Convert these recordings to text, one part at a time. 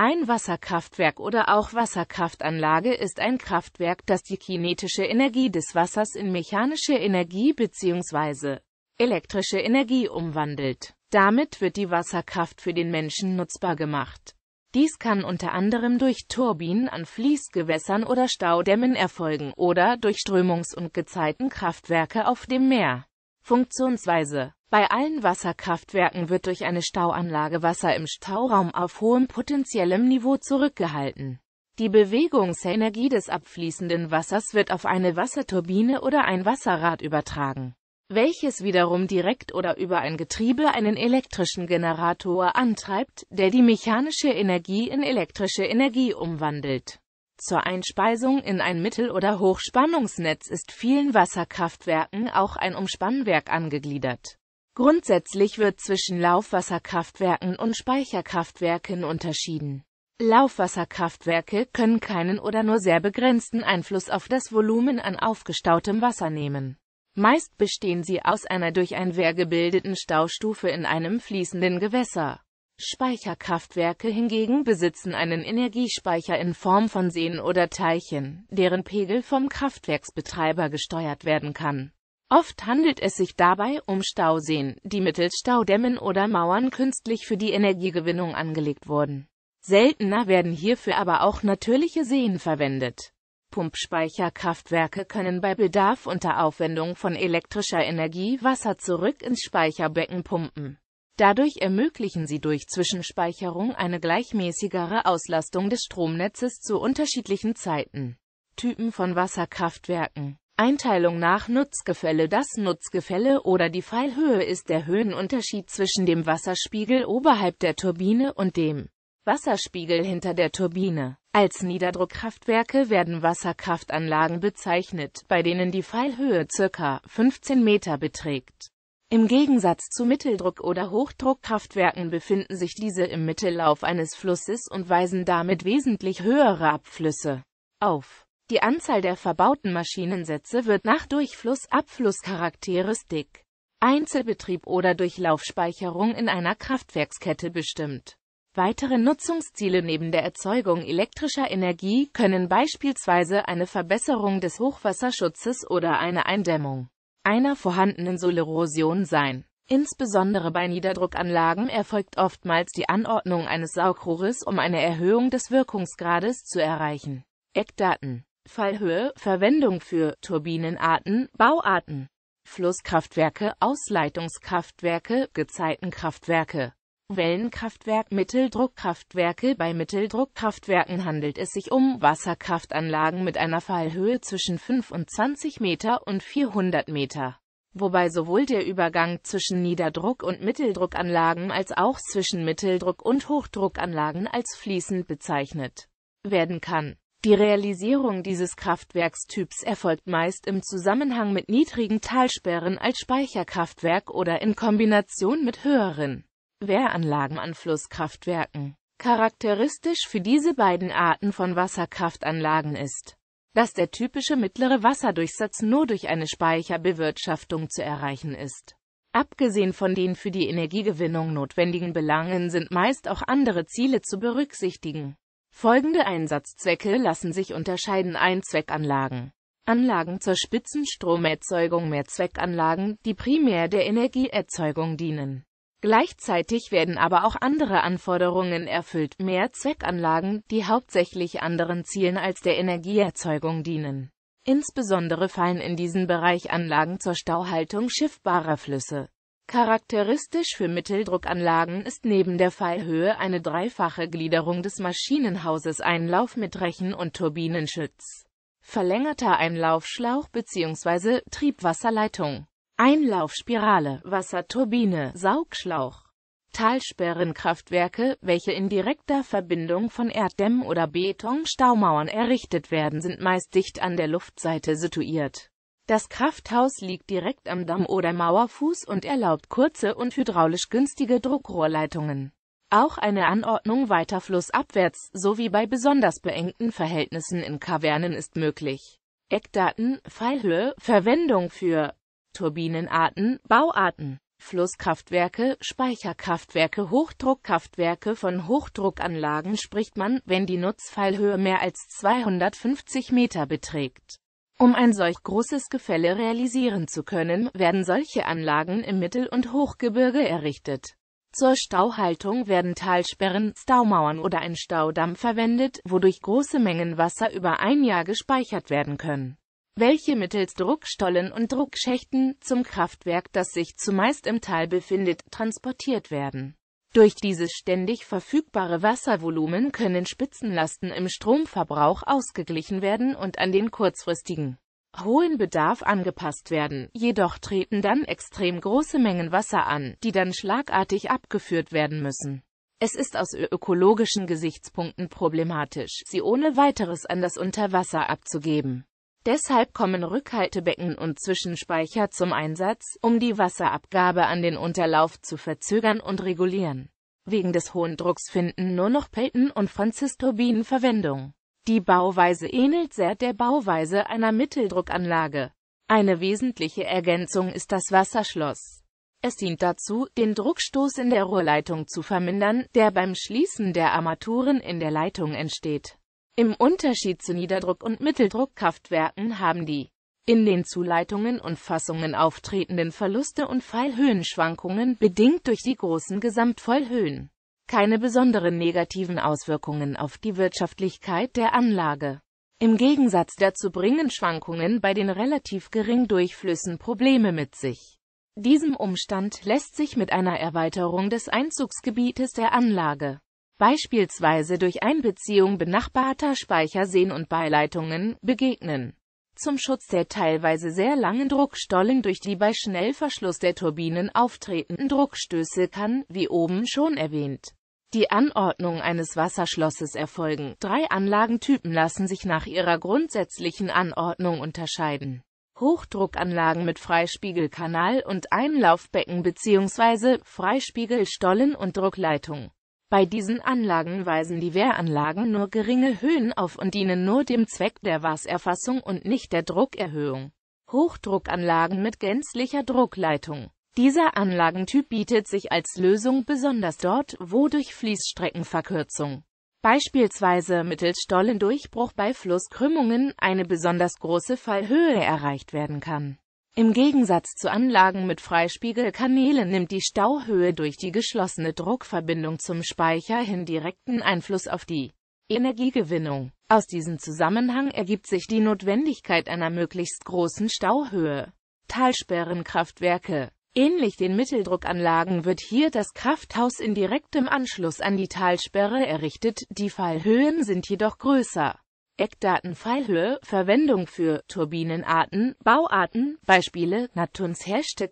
Ein Wasserkraftwerk oder auch Wasserkraftanlage ist ein Kraftwerk, das die kinetische Energie des Wassers in mechanische Energie bzw. elektrische Energie umwandelt. Damit wird die Wasserkraft für den Menschen nutzbar gemacht. Dies kann unter anderem durch Turbinen an Fließgewässern oder Staudämmen erfolgen oder durch Strömungs- und Gezeitenkraftwerke auf dem Meer. Funktionsweise Bei allen Wasserkraftwerken wird durch eine Stauanlage Wasser im Stauraum auf hohem potenziellem Niveau zurückgehalten. Die Bewegungsenergie des abfließenden Wassers wird auf eine Wasserturbine oder ein Wasserrad übertragen, welches wiederum direkt oder über ein Getriebe einen elektrischen Generator antreibt, der die mechanische Energie in elektrische Energie umwandelt zur Einspeisung in ein Mittel- oder Hochspannungsnetz ist vielen Wasserkraftwerken auch ein Umspannwerk angegliedert. Grundsätzlich wird zwischen Laufwasserkraftwerken und Speicherkraftwerken unterschieden. Laufwasserkraftwerke können keinen oder nur sehr begrenzten Einfluss auf das Volumen an aufgestautem Wasser nehmen. Meist bestehen sie aus einer durch ein Wehr gebildeten Staustufe in einem fließenden Gewässer. Speicherkraftwerke hingegen besitzen einen Energiespeicher in Form von Seen oder Teichen, deren Pegel vom Kraftwerksbetreiber gesteuert werden kann. Oft handelt es sich dabei um Stauseen, die mittels Staudämmen oder Mauern künstlich für die Energiegewinnung angelegt wurden. Seltener werden hierfür aber auch natürliche Seen verwendet. Pumpspeicherkraftwerke können bei Bedarf unter Aufwendung von elektrischer Energie Wasser zurück ins Speicherbecken pumpen. Dadurch ermöglichen sie durch Zwischenspeicherung eine gleichmäßigere Auslastung des Stromnetzes zu unterschiedlichen Zeiten. Typen von Wasserkraftwerken Einteilung nach Nutzgefälle Das Nutzgefälle oder die Fallhöhe ist der Höhenunterschied zwischen dem Wasserspiegel oberhalb der Turbine und dem Wasserspiegel hinter der Turbine. Als Niederdruckkraftwerke werden Wasserkraftanlagen bezeichnet, bei denen die Fallhöhe ca. 15 Meter beträgt. Im Gegensatz zu Mitteldruck- oder Hochdruckkraftwerken befinden sich diese im Mittellauf eines Flusses und weisen damit wesentlich höhere Abflüsse auf. Die Anzahl der verbauten Maschinensätze wird nach Durchfluss-Abflusscharakteristik, Einzelbetrieb oder durch Laufspeicherung in einer Kraftwerkskette bestimmt. Weitere Nutzungsziele neben der Erzeugung elektrischer Energie können beispielsweise eine Verbesserung des Hochwasserschutzes oder eine Eindämmung einer vorhandenen Sohlerosion sein. Insbesondere bei Niederdruckanlagen erfolgt oftmals die Anordnung eines Saugrohres, um eine Erhöhung des Wirkungsgrades zu erreichen. Eckdaten Fallhöhe, Verwendung für Turbinenarten, Bauarten, Flusskraftwerke, Ausleitungskraftwerke, Gezeitenkraftwerke Wellenkraftwerk Mitteldruckkraftwerke Bei Mitteldruckkraftwerken handelt es sich um Wasserkraftanlagen mit einer Fallhöhe zwischen 25 Meter und 400 Meter, wobei sowohl der Übergang zwischen Niederdruck- und Mitteldruckanlagen als auch zwischen Mitteldruck- und Hochdruckanlagen als fließend bezeichnet werden kann. Die Realisierung dieses Kraftwerkstyps erfolgt meist im Zusammenhang mit niedrigen Talsperren als Speicherkraftwerk oder in Kombination mit höheren Wehranlagen an Flusskraftwerken. Charakteristisch für diese beiden Arten von Wasserkraftanlagen ist, dass der typische mittlere Wasserdurchsatz nur durch eine Speicherbewirtschaftung zu erreichen ist. Abgesehen von den für die Energiegewinnung notwendigen Belangen sind meist auch andere Ziele zu berücksichtigen. Folgende Einsatzzwecke lassen sich unterscheiden Einzweckanlagen. Anlagen zur Spitzenstromerzeugung Mehrzweckanlagen, die primär der Energieerzeugung dienen. Gleichzeitig werden aber auch andere Anforderungen erfüllt, Mehrzweckanlagen, die hauptsächlich anderen Zielen als der Energieerzeugung dienen. Insbesondere fallen in diesen Bereich Anlagen zur Stauhaltung schiffbarer Flüsse. Charakteristisch für Mitteldruckanlagen ist neben der Fallhöhe eine dreifache Gliederung des Maschinenhauses Einlauf mit Rechen- und Turbinenschütz, verlängerter Einlaufschlauch bzw. Triebwasserleitung Einlaufspirale, Wasserturbine, Saugschlauch. Talsperrenkraftwerke, welche in direkter Verbindung von Erddämmen oder Betonstaumauern errichtet werden, sind meist dicht an der Luftseite situiert. Das Krafthaus liegt direkt am Damm oder Mauerfuß und erlaubt kurze und hydraulisch günstige Druckrohrleitungen. Auch eine Anordnung weiter flussabwärts sowie bei besonders beengten Verhältnissen in Kavernen ist möglich. Eckdaten, Fallhöhe, Verwendung für Turbinenarten, Bauarten Flusskraftwerke, Speicherkraftwerke, Hochdruckkraftwerke Von Hochdruckanlagen spricht man, wenn die Nutzfallhöhe mehr als 250 Meter beträgt. Um ein solch großes Gefälle realisieren zu können, werden solche Anlagen im Mittel- und Hochgebirge errichtet. Zur Stauhaltung werden Talsperren, Staumauern oder ein Staudamm verwendet, wodurch große Mengen Wasser über ein Jahr gespeichert werden können welche mittels Druckstollen und Druckschächten zum Kraftwerk, das sich zumeist im Tal befindet, transportiert werden. Durch dieses ständig verfügbare Wasservolumen können Spitzenlasten im Stromverbrauch ausgeglichen werden und an den kurzfristigen hohen Bedarf angepasst werden, jedoch treten dann extrem große Mengen Wasser an, die dann schlagartig abgeführt werden müssen. Es ist aus ökologischen Gesichtspunkten problematisch, sie ohne weiteres an das Unterwasser abzugeben. Deshalb kommen Rückhaltebecken und Zwischenspeicher zum Einsatz, um die Wasserabgabe an den Unterlauf zu verzögern und regulieren. Wegen des hohen Drucks finden nur noch Pelton- und Franzisturbinen Verwendung. Die Bauweise ähnelt sehr der Bauweise einer Mitteldruckanlage. Eine wesentliche Ergänzung ist das Wasserschloss. Es dient dazu, den Druckstoß in der Rohrleitung zu vermindern, der beim Schließen der Armaturen in der Leitung entsteht. Im Unterschied zu Niederdruck- und Mitteldruckkraftwerken haben die in den Zuleitungen und Fassungen auftretenden Verluste und Fallhöhenschwankungen, bedingt durch die großen Gesamtvollhöhen, keine besonderen negativen Auswirkungen auf die Wirtschaftlichkeit der Anlage. Im Gegensatz dazu bringen Schwankungen bei den relativ geringen Durchflüssen Probleme mit sich. Diesem Umstand lässt sich mit einer Erweiterung des Einzugsgebietes der Anlage beispielsweise durch Einbeziehung benachbarter Speicherseen und Beileitungen, begegnen. Zum Schutz der teilweise sehr langen Druckstollen durch die bei Schnellverschluss der Turbinen auftretenden Druckstöße kann, wie oben schon erwähnt, die Anordnung eines Wasserschlosses erfolgen. Drei Anlagentypen lassen sich nach ihrer grundsätzlichen Anordnung unterscheiden. Hochdruckanlagen mit Freispiegelkanal und Einlaufbecken bzw. Freispiegelstollen und Druckleitung. Bei diesen Anlagen weisen die Wehranlagen nur geringe Höhen auf und dienen nur dem Zweck der Wasserfassung und nicht der Druckerhöhung. Hochdruckanlagen mit gänzlicher Druckleitung. Dieser Anlagentyp bietet sich als Lösung besonders dort, wo durch Fließstreckenverkürzung, beispielsweise mittels Stollendurchbruch bei Flusskrümmungen, eine besonders große Fallhöhe erreicht werden kann im Gegensatz zu Anlagen mit Freispiegelkanälen nimmt die Stauhöhe durch die geschlossene Druckverbindung zum Speicher hin direkten Einfluss auf die Energiegewinnung. Aus diesem Zusammenhang ergibt sich die Notwendigkeit einer möglichst großen Stauhöhe. Talsperrenkraftwerke Ähnlich den Mitteldruckanlagen wird hier das Krafthaus in direktem Anschluss an die Talsperre errichtet, die Fallhöhen sind jedoch größer. Eckdaten Fallhöhe, Verwendung für Turbinenarten, Bauarten, Beispiele, Natuns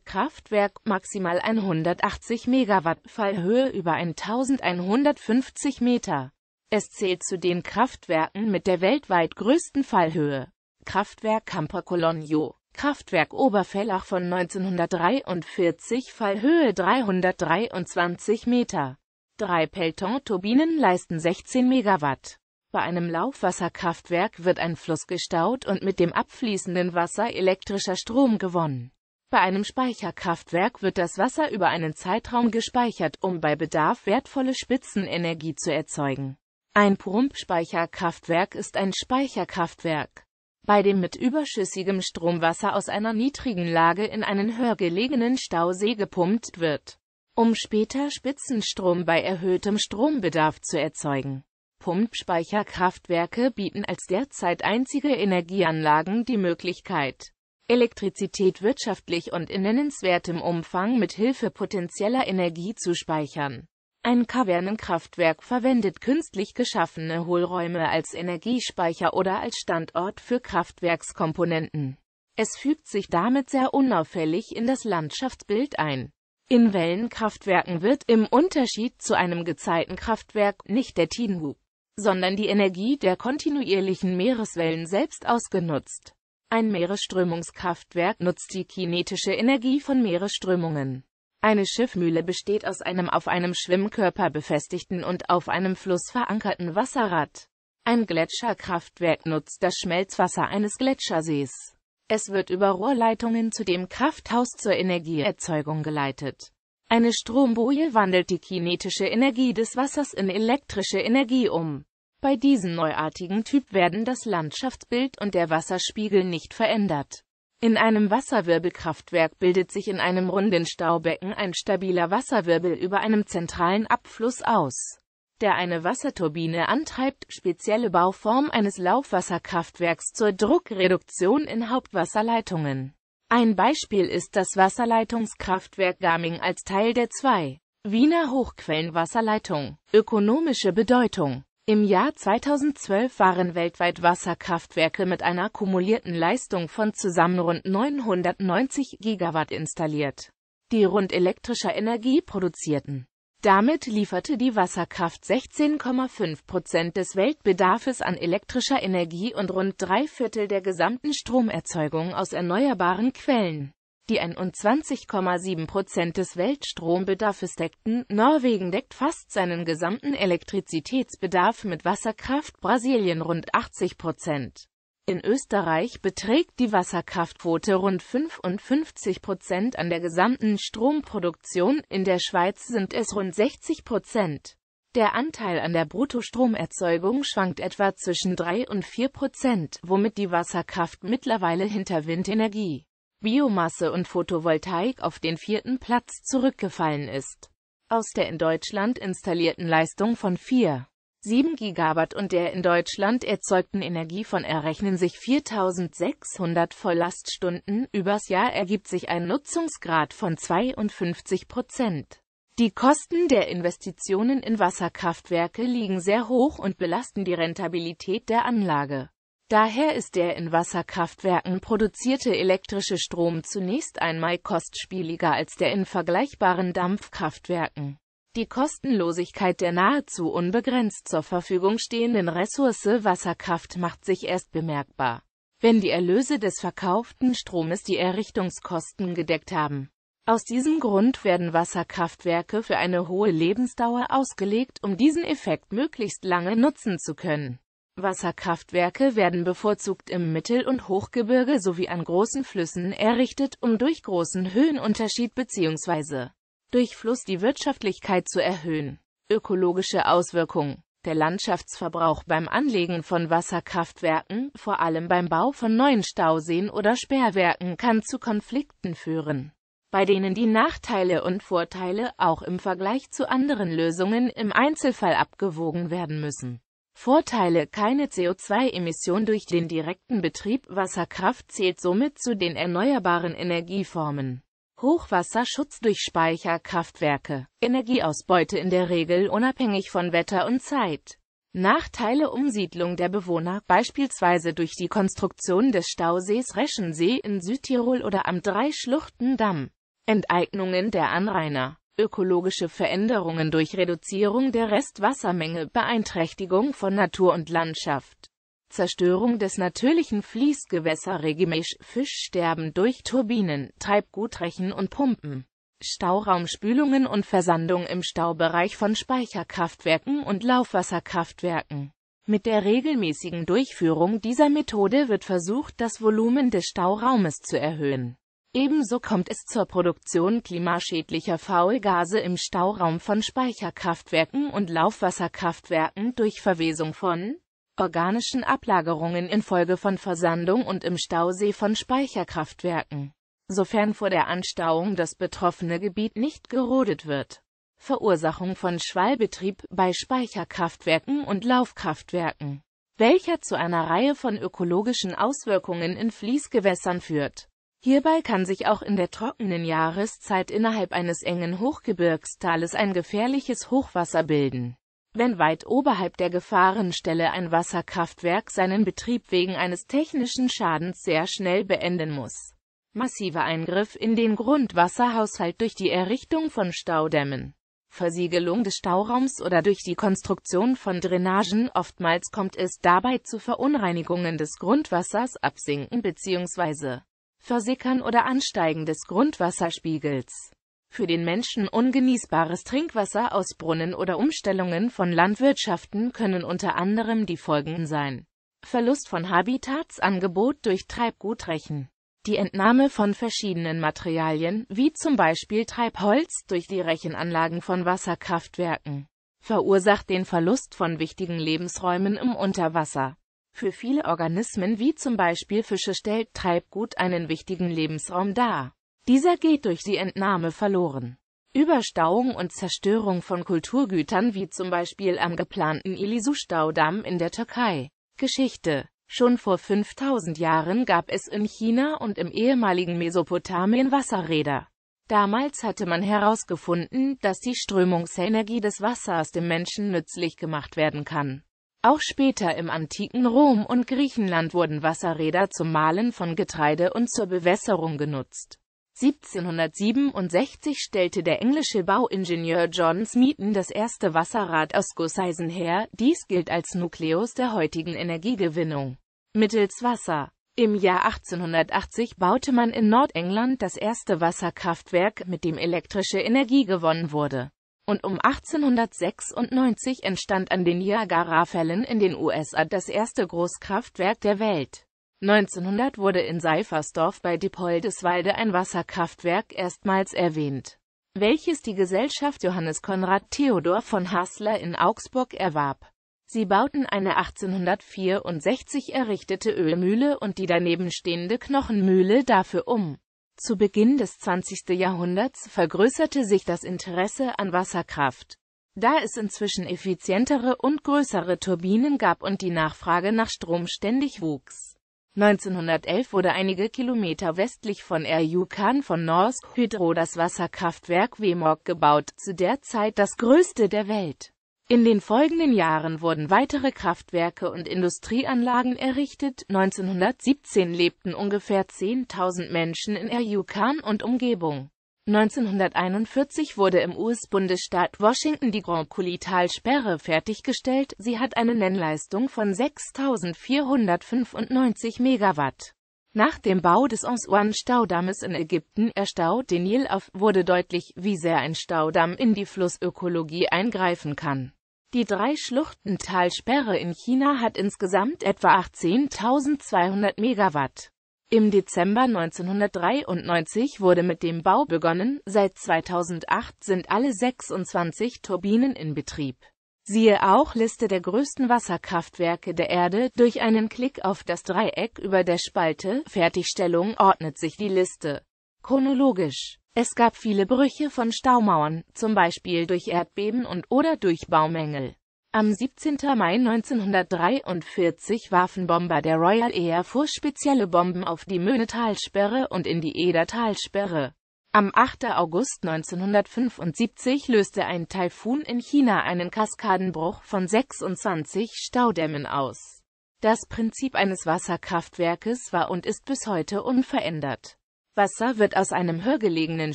Kraftwerk, maximal 180 Megawatt, Fallhöhe über 1150 Meter. Es zählt zu den Kraftwerken mit der weltweit größten Fallhöhe. Kraftwerk Camper Cologno, Kraftwerk Oberfellach von 1943, Fallhöhe 323 Meter. Drei Pelton-Turbinen leisten 16 Megawatt. Bei einem Laufwasserkraftwerk wird ein Fluss gestaut und mit dem abfließenden Wasser elektrischer Strom gewonnen. Bei einem Speicherkraftwerk wird das Wasser über einen Zeitraum gespeichert, um bei Bedarf wertvolle Spitzenenergie zu erzeugen. Ein Pumpspeicherkraftwerk ist ein Speicherkraftwerk, bei dem mit überschüssigem Stromwasser aus einer niedrigen Lage in einen höher gelegenen Stausee gepumpt wird, um später Spitzenstrom bei erhöhtem Strombedarf zu erzeugen. Pumpspeicherkraftwerke bieten als derzeit einzige Energieanlagen die Möglichkeit, Elektrizität wirtschaftlich und in nennenswertem Umfang mit Hilfe potenzieller Energie zu speichern. Ein Kavernenkraftwerk verwendet künstlich geschaffene Hohlräume als Energiespeicher oder als Standort für Kraftwerkskomponenten. Es fügt sich damit sehr unauffällig in das Landschaftsbild ein. In Wellenkraftwerken wird im Unterschied zu einem Gezeitenkraftwerk nicht der Tidenhub sondern die Energie der kontinuierlichen Meereswellen selbst ausgenutzt. Ein Meeresströmungskraftwerk nutzt die kinetische Energie von Meeresströmungen. Eine Schiffmühle besteht aus einem auf einem Schwimmkörper befestigten und auf einem Fluss verankerten Wasserrad. Ein Gletscherkraftwerk nutzt das Schmelzwasser eines Gletschersees. Es wird über Rohrleitungen zu dem Krafthaus zur Energieerzeugung geleitet. Eine Stromboje wandelt die kinetische Energie des Wassers in elektrische Energie um. Bei diesem neuartigen Typ werden das Landschaftsbild und der Wasserspiegel nicht verändert. In einem Wasserwirbelkraftwerk bildet sich in einem runden Staubecken ein stabiler Wasserwirbel über einem zentralen Abfluss aus, der eine Wasserturbine antreibt, spezielle Bauform eines Laufwasserkraftwerks zur Druckreduktion in Hauptwasserleitungen. Ein Beispiel ist das Wasserleitungskraftwerk Gaming als Teil der 2 Wiener Hochquellenwasserleitung. Ökonomische Bedeutung Im Jahr 2012 waren weltweit Wasserkraftwerke mit einer kumulierten Leistung von zusammen rund 990 Gigawatt installiert, die rund elektrischer Energie produzierten. Damit lieferte die Wasserkraft 16,5 Prozent des Weltbedarfes an elektrischer Energie und rund drei Viertel der gesamten Stromerzeugung aus erneuerbaren Quellen, die 21,7 Prozent des Weltstrombedarfs deckten. Norwegen deckt fast seinen gesamten Elektrizitätsbedarf mit Wasserkraft, Brasilien rund 80 Prozent. In Österreich beträgt die Wasserkraftquote rund 55 Prozent an der gesamten Stromproduktion, in der Schweiz sind es rund 60 Prozent. Der Anteil an der Bruttostromerzeugung schwankt etwa zwischen 3 und 4 Prozent, womit die Wasserkraft mittlerweile hinter Windenergie, Biomasse und Photovoltaik auf den vierten Platz zurückgefallen ist. Aus der in Deutschland installierten Leistung von 4 7 Gigawatt und der in Deutschland erzeugten Energie von errechnen sich 4600 Volllaststunden, übers Jahr ergibt sich ein Nutzungsgrad von 52 Prozent. Die Kosten der Investitionen in Wasserkraftwerke liegen sehr hoch und belasten die Rentabilität der Anlage. Daher ist der in Wasserkraftwerken produzierte elektrische Strom zunächst einmal kostspieliger als der in vergleichbaren Dampfkraftwerken. Die Kostenlosigkeit der nahezu unbegrenzt zur Verfügung stehenden Ressource Wasserkraft macht sich erst bemerkbar, wenn die Erlöse des verkauften Stromes die Errichtungskosten gedeckt haben. Aus diesem Grund werden Wasserkraftwerke für eine hohe Lebensdauer ausgelegt, um diesen Effekt möglichst lange nutzen zu können. Wasserkraftwerke werden bevorzugt im Mittel- und Hochgebirge sowie an großen Flüssen errichtet, um durch großen Höhenunterschied bzw durch Fluss die Wirtschaftlichkeit zu erhöhen. Ökologische Auswirkungen der Landschaftsverbrauch beim Anlegen von Wasserkraftwerken, vor allem beim Bau von neuen Stauseen oder Sperrwerken, kann zu Konflikten führen, bei denen die Nachteile und Vorteile auch im Vergleich zu anderen Lösungen im Einzelfall abgewogen werden müssen. Vorteile Keine CO2-Emission durch den direkten Betrieb Wasserkraft zählt somit zu den erneuerbaren Energieformen. Hochwasserschutz durch Speicherkraftwerke, Energieausbeute in der Regel unabhängig von Wetter und Zeit. Nachteile Umsiedlung der Bewohner, beispielsweise durch die Konstruktion des Stausees Reschensee in Südtirol oder am Drei-Schluchten-Damm. Enteignungen der Anrainer, ökologische Veränderungen durch Reduzierung der Restwassermenge, Beeinträchtigung von Natur und Landschaft. Zerstörung des natürlichen Fließgewässerregiments, Fischsterben durch Turbinen, Treibgutrechen und Pumpen, Stauraumspülungen und Versandung im Staubereich von Speicherkraftwerken und Laufwasserkraftwerken. Mit der regelmäßigen Durchführung dieser Methode wird versucht, das Volumen des Stauraumes zu erhöhen. Ebenso kommt es zur Produktion klimaschädlicher Faulgase im Stauraum von Speicherkraftwerken und Laufwasserkraftwerken durch Verwesung von organischen Ablagerungen infolge von Versandung und im Stausee von Speicherkraftwerken, sofern vor der Anstauung das betroffene Gebiet nicht gerodet wird. Verursachung von Schwallbetrieb bei Speicherkraftwerken und Laufkraftwerken, welcher zu einer Reihe von ökologischen Auswirkungen in Fließgewässern führt. Hierbei kann sich auch in der trockenen Jahreszeit innerhalb eines engen Hochgebirgstales ein gefährliches Hochwasser bilden wenn weit oberhalb der Gefahrenstelle ein Wasserkraftwerk seinen Betrieb wegen eines technischen Schadens sehr schnell beenden muss. Massiver Eingriff in den Grundwasserhaushalt durch die Errichtung von Staudämmen. Versiegelung des Stauraums oder durch die Konstruktion von Drainagen. Oftmals kommt es dabei zu Verunreinigungen des Grundwassers, Absinken bzw. Versickern oder Ansteigen des Grundwasserspiegels für den Menschen ungenießbares Trinkwasser aus Brunnen oder Umstellungen von Landwirtschaften können unter anderem die Folgen sein. Verlust von Habitatsangebot durch Treibgutrechen Die Entnahme von verschiedenen Materialien, wie zum Beispiel Treibholz, durch die Rechenanlagen von Wasserkraftwerken, verursacht den Verlust von wichtigen Lebensräumen im Unterwasser. Für viele Organismen wie zum Beispiel Fische stellt Treibgut einen wichtigen Lebensraum dar. Dieser geht durch die Entnahme verloren. Überstauung und Zerstörung von Kulturgütern wie zum Beispiel am geplanten Ilisu-Staudamm in der Türkei. Geschichte Schon vor 5000 Jahren gab es in China und im ehemaligen Mesopotamien Wasserräder. Damals hatte man herausgefunden, dass die Strömungsenergie des Wassers dem Menschen nützlich gemacht werden kann. Auch später im antiken Rom und Griechenland wurden Wasserräder zum Mahlen von Getreide und zur Bewässerung genutzt. 1767 stellte der englische Bauingenieur John Smeaton das erste Wasserrad aus Gusseisen her, dies gilt als Nukleus der heutigen Energiegewinnung. Mittels Wasser. Im Jahr 1880 baute man in Nordengland das erste Wasserkraftwerk, mit dem elektrische Energie gewonnen wurde. Und um 1896 entstand an den Niagara-Fällen in den USA das erste Großkraftwerk der Welt. 1900 wurde in Seifersdorf bei Diepoldeswalde ein Wasserkraftwerk erstmals erwähnt, welches die Gesellschaft Johannes Konrad Theodor von Hassler in Augsburg erwarb. Sie bauten eine 1864 errichtete Ölmühle und die daneben stehende Knochenmühle dafür um. Zu Beginn des 20. Jahrhunderts vergrößerte sich das Interesse an Wasserkraft, da es inzwischen effizientere und größere Turbinen gab und die Nachfrage nach Strom ständig wuchs. 1911 wurde einige Kilometer westlich von Erjukan von Norsk Hydro das Wasserkraftwerk Wemork gebaut, zu der Zeit das größte der Welt. In den folgenden Jahren wurden weitere Kraftwerke und Industrieanlagen errichtet. 1917 lebten ungefähr 10.000 Menschen in Erjukan und Umgebung. 1941 wurde im US-Bundesstaat Washington die Grand Coulee-Talsperre fertiggestellt, sie hat eine Nennleistung von 6.495 Megawatt. Nach dem Bau des Aswan-Staudammes in Ägypten, er staut den Nil auf, wurde deutlich, wie sehr ein Staudamm in die Flussökologie eingreifen kann. Die Drei-Schluchten-Talsperre in China hat insgesamt etwa 18.200 Megawatt. Im Dezember 1993 wurde mit dem Bau begonnen, seit 2008 sind alle 26 Turbinen in Betrieb. Siehe auch Liste der größten Wasserkraftwerke der Erde. Durch einen Klick auf das Dreieck über der Spalte Fertigstellung ordnet sich die Liste. Chronologisch. Es gab viele Brüche von Staumauern, zum Beispiel durch Erdbeben und oder durch Baumängel. Am 17. Mai 1943 warfen Bomber der Royal Air Force spezielle Bomben auf die Möhne-Talsperre und in die Eder-Talsperre. Am 8. August 1975 löste ein Taifun in China einen Kaskadenbruch von 26 Staudämmen aus. Das Prinzip eines Wasserkraftwerkes war und ist bis heute unverändert. Wasser wird aus einem höhergelegenen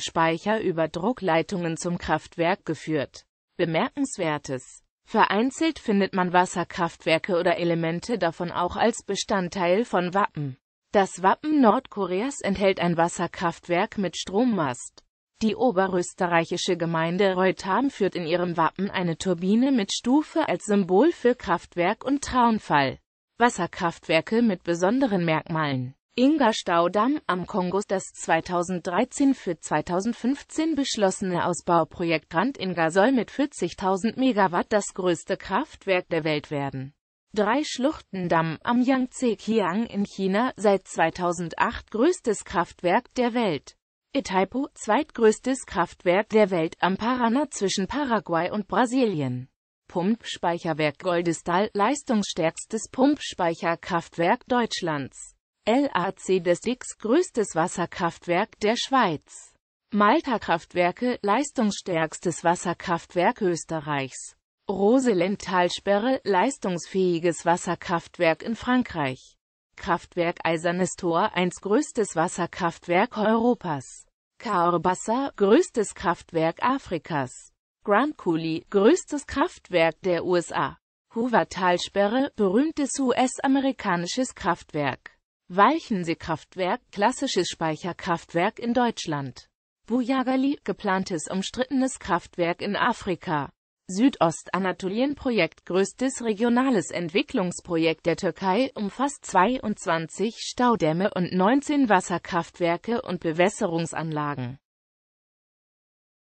Speicher über Druckleitungen zum Kraftwerk geführt. Bemerkenswertes Vereinzelt findet man Wasserkraftwerke oder Elemente davon auch als Bestandteil von Wappen. Das Wappen Nordkoreas enthält ein Wasserkraftwerk mit Strommast. Die oberösterreichische Gemeinde Reutham führt in ihrem Wappen eine Turbine mit Stufe als Symbol für Kraftwerk und Traunfall. Wasserkraftwerke mit besonderen Merkmalen Inga-Staudamm am Kongo Das 2013 für 2015 beschlossene Ausbauprojekt Grand Inga soll mit 40.000 Megawatt das größte Kraftwerk der Welt werden. Drei-Schluchten-Damm am Yangtze-Kiang in China, seit 2008 größtes Kraftwerk der Welt. Itaipu, zweitgrößtes Kraftwerk der Welt am Paraná zwischen Paraguay und Brasilien. Pumpspeicherwerk Goldestal, leistungsstärkstes Pumpspeicherkraftwerk Deutschlands. LAC des Dix größtes Wasserkraftwerk der Schweiz. Malta Kraftwerke, leistungsstärkstes Wasserkraftwerk Österreichs. Roseland-Talsperre, leistungsfähiges Wasserkraftwerk in Frankreich. Kraftwerk Eisernes Tor, eins größtes Wasserkraftwerk Europas. Kaorbassa, größtes Kraftwerk Afrikas. Grand Coulee, größtes Kraftwerk der USA. Hoover-Talsperre, berühmtes US-amerikanisches Kraftwerk. Walchensee-Kraftwerk, klassisches Speicherkraftwerk in Deutschland. Bujagali, geplantes umstrittenes Kraftwerk in Afrika. Südostanatolien-Projekt größtes regionales Entwicklungsprojekt der Türkei, umfasst 22 Staudämme und 19 Wasserkraftwerke und Bewässerungsanlagen